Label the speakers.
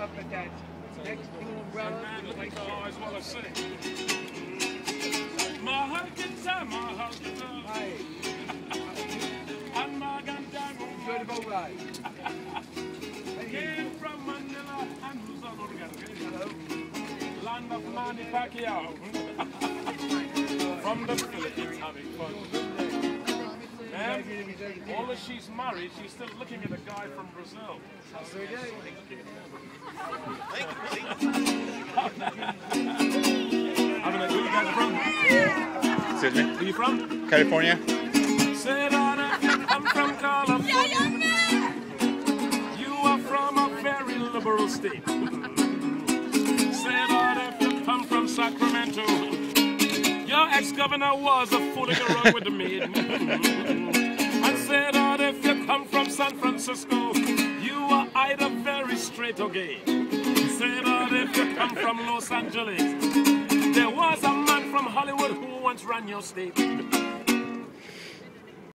Speaker 1: up at that next.
Speaker 2: Man, look at the eyes sing. My heart gets out, uh, my heart gets out.
Speaker 1: Hi.
Speaker 2: And my gun
Speaker 1: the boat ride.
Speaker 2: Came from Manila and who's all together. Land of Manny Pacquiao. from the Philippines having fun. Although she's married, she's still looking at a guy from Brazil.
Speaker 1: How's your day?
Speaker 2: I where you guys from?
Speaker 3: Excuse me.
Speaker 2: Where you from?
Speaker 3: California.
Speaker 2: Said I I'm from California. You are from a very liberal state. Said I if you come from Sacramento. Your ex-governor was a fool to run with the maid. And said that if you come from San Francisco, you are either very straight gay. Said that if you come from Los Angeles, there was a man from Hollywood who once ran your state.